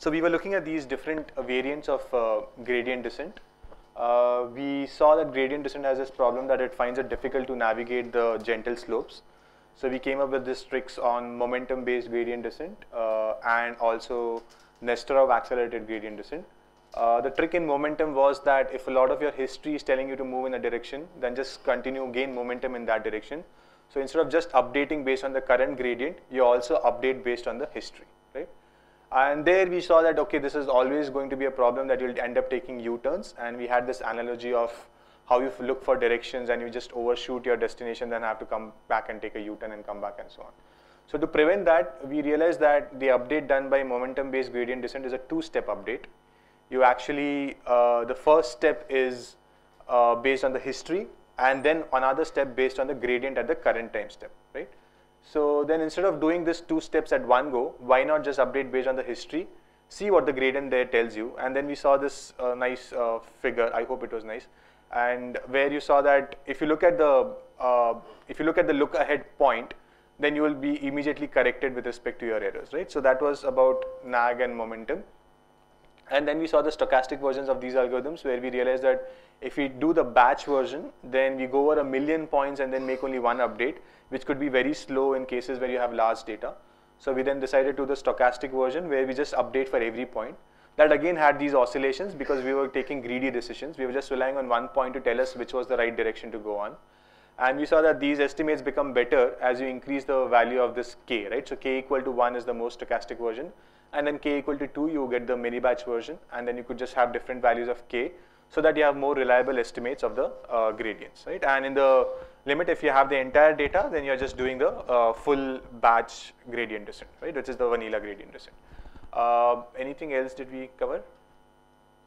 So we were looking at these different variants of uh, gradient descent. Uh, we saw that gradient descent has this problem that it finds it difficult to navigate the gentle slopes. So we came up with these tricks on momentum-based gradient descent uh, and also Nesterov accelerated gradient descent. Uh, the trick in momentum was that if a lot of your history is telling you to move in a direction, then just continue, gain momentum in that direction. So instead of just updating based on the current gradient, you also update based on the history, right? And there we saw that, okay, this is always going to be a problem that you'll end up taking U-turns. And we had this analogy of how you look for directions and you just overshoot your destination, then have to come back and take a U-turn and come back and so on. So to prevent that, we realized that the update done by momentum-based gradient descent is a two-step update. You actually, uh, the first step is uh, based on the history, and then another step based on the gradient at the current time step, right? So then instead of doing this two steps at one go, why not just update based on the history, see what the gradient there tells you. And then we saw this uh, nice uh, figure, I hope it was nice, and where you saw that if you look at the, uh, if you look at the look ahead point, then you will be immediately corrected with respect to your errors, right? So that was about nag and momentum. And then we saw the stochastic versions of these algorithms where we realized that if we do the batch version, then we go over a million points and then make only one update, which could be very slow in cases where you have large data. So we then decided to the stochastic version where we just update for every point. That again had these oscillations because we were taking greedy decisions. We were just relying on one point to tell us which was the right direction to go on. And we saw that these estimates become better as you increase the value of this k, right? So k equal to 1 is the most stochastic version and then k equal to 2 you get the mini batch version and then you could just have different values of k so that you have more reliable estimates of the uh, gradients right? And in the limit if you have the entire data then you're just doing the uh, full batch gradient descent right? Which is the vanilla gradient descent. Uh, anything else did we cover?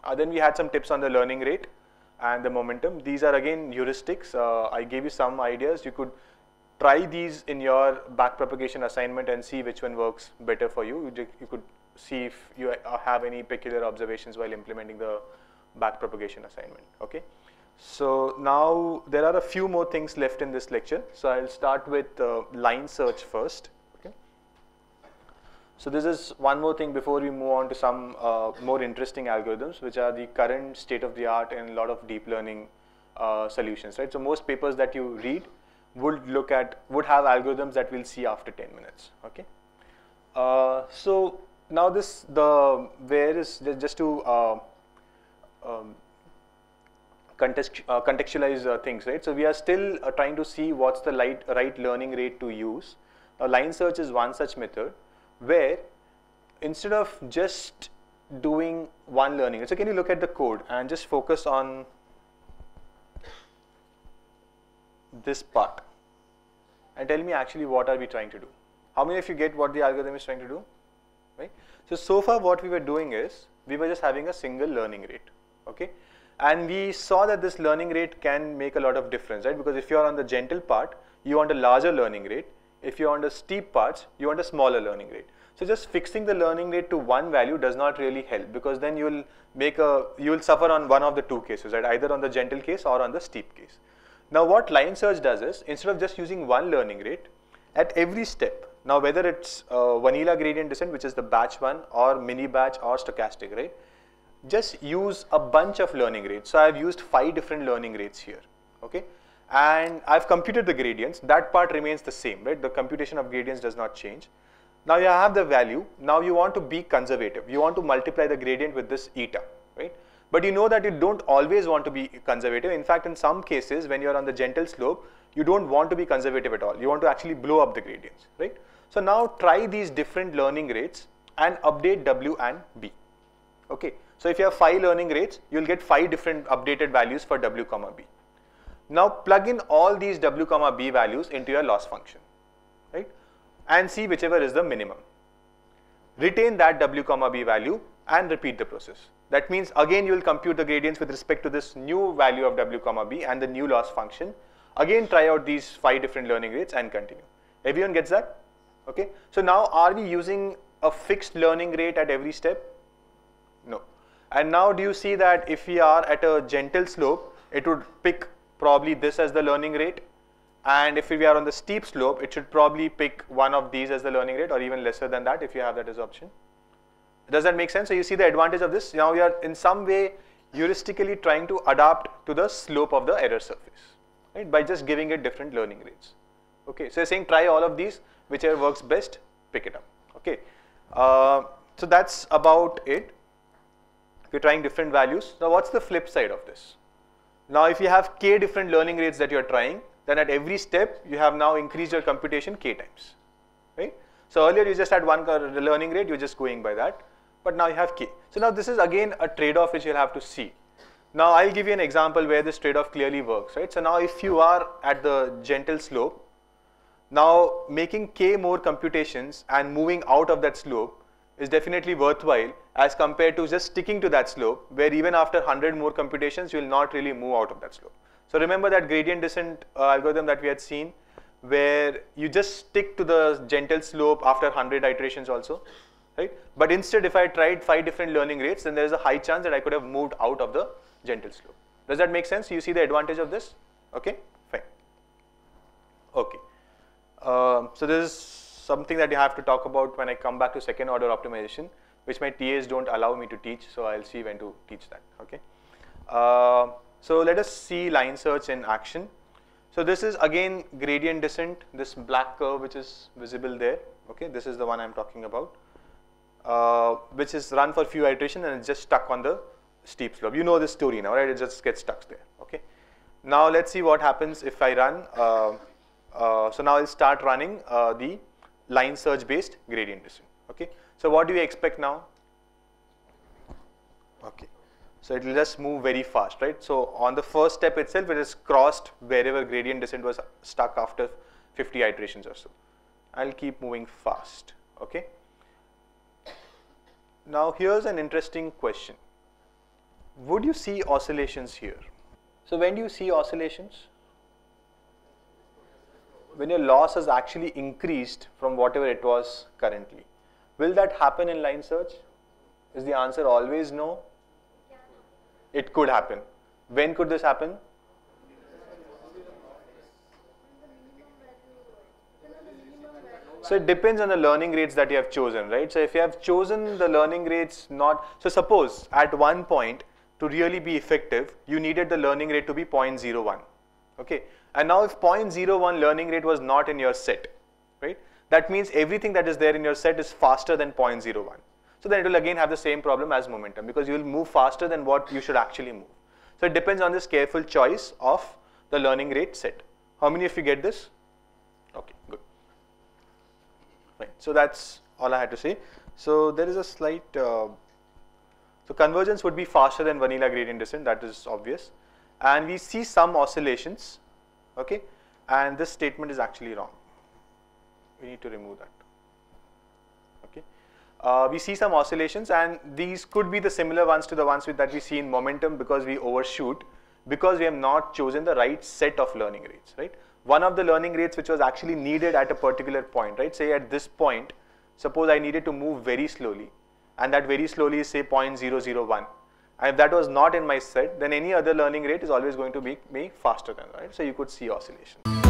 Uh, then we had some tips on the learning rate and the momentum. These are again heuristics. Uh, i gave you some ideas. You could try these in your backpropagation assignment and see which one works better for you. You, you could see if you have any peculiar observations while implementing the backpropagation assignment, okay? So now there are a few more things left in this lecture. So I'll start with uh, line search first, okay? So this is one more thing before we move on to some uh, more interesting algorithms, which are the current state of the art in a lot of deep learning uh, solutions, right? So most papers that you read would look at, would have algorithms that we'll see after 10 minutes, okay? Uh, so now this, the, where is, just to uh, um, context, uh, contextualize uh, things, right? So we are still uh, trying to see what's the light, right learning rate to use. Now line search is one such method where instead of just doing one learning, so can you look at the code and just focus on this part and tell me actually what are we trying to do. How many of you get what the algorithm is trying to do? Right? So, so far what we were doing is, we were just having a single learning rate, okay? And we saw that this learning rate can make a lot of difference, right? Because if you are on the gentle part, you want a larger learning rate. If you're on the steep parts, you want a smaller learning rate. So just fixing the learning rate to one value does not really help because then you will make a, you will suffer on one of the two cases, right? Either on the gentle case or on the steep case. Now what line search does is, instead of just using one learning rate, at every step, now whether it's uh, vanilla gradient descent, which is the batch one, or mini batch or stochastic, right? Just use a bunch of learning rates. So I've used five different learning rates here, okay? And I've computed the gradients. That part remains the same, right? The computation of gradients does not change. Now you have the value. Now you want to be conservative. You want to multiply the gradient with this eta? But you know that you don't always want to be conservative. In fact, in some cases, when you're on the gentle slope, you don't want to be conservative at all. You want to actually blow up the gradients, right? So now try these different learning rates and update W and B. Okay. So if you have five learning rates, you'll get five different updated values for W comma B. Now plug in all these W comma B values into your loss function, right? And see whichever is the minimum. Retain that W comma B value and repeat the process. That means again you will compute the gradients with respect to this new value of w comma b and the new loss function. Again try out these five different learning rates and continue. Everyone gets that? Okay. So now are we using a fixed learning rate at every step? No. And now do you see that if we are at a gentle slope, it would pick probably this as the learning rate. And if we are on the steep slope, it should probably pick one of these as the learning rate or even lesser than that if you have that as option. Does that make sense? So you see the advantage of this? Now we are in some way heuristically trying to adapt to the slope of the error surface, right? By just giving it different learning rates. Okay, so you're saying try all of these, whichever works best, pick it up. Okay, uh, so that's about it. We're trying different values. Now what's the flip side of this? Now if you have k different learning rates that you're trying, then at every step you have now increased your computation k times, right? So earlier you just had one learning rate, you're just going by that but now you have k. So now this is again a trade-off which you'll have to see. Now I'll give you an example where this trade-off clearly works, right? So now if you are at the gentle slope, now making k more computations and moving out of that slope is definitely worthwhile as compared to just sticking to that slope where even after 100 more computations you will not really move out of that slope. So remember that gradient descent uh, algorithm that we had seen where you just stick to the gentle slope after 100 iterations also right? But instead, if I tried five different learning rates, then there is a high chance that I could have moved out of the gentle slope. Does that make sense? You see the advantage of this? Okay, fine. Okay. Uh, so this is something that you have to talk about when I come back to second order optimization, which my TAs don't allow me to teach, so I'll see when to teach that, okay? Uh, so let us see line search in action. So this is again gradient descent, this black curve which is visible there, okay? This is the one I'm talking about uh, which is run for few iterations and it's just stuck on the steep slope. You know this story now, right? It just gets stuck there, okay? Now let's see what happens if I run. Uh, uh, so now I'll start running uh, the line search based gradient descent, okay? So what do you expect now? Okay, so it will just move very fast, right? So on the first step itself, it has crossed wherever gradient descent was stuck after 50 iterations or so. I'll keep moving fast, okay? Now here's an interesting question. Would you see oscillations here? So when do you see oscillations? When your loss has actually increased from whatever it was currently. Will that happen in line search? Is the answer always no? It could happen. When could this happen? So it depends on the learning rates that you have chosen, right? So if you have chosen the learning rates not, so suppose at one point to really be effective, you needed the learning rate to be 0.01, okay? And now if 0.01 learning rate was not in your set, right? That means everything that is there in your set is faster than 0.01. So then it will again have the same problem as momentum because you will move faster than what you should actually move. So it depends on this careful choice of the learning rate set. How many of you get this? Okay, good. So that's all I had to say. So there is a slight, uh, so convergence would be faster than vanilla gradient descent, that is obvious. And we see some oscillations, okay? And this statement is actually wrong. We need to remove that. Okay. Uh, we see some oscillations and these could be the similar ones to the ones with, that we see in momentum because we overshoot because we have not chosen the right set of learning rates, right? One of the learning rates which was actually needed at a particular point, right? Say at this point, suppose I needed to move very slowly and that very slowly is say 0.001. And if that was not in my set, then any other learning rate is always going to be me faster than, right? So you could see oscillation.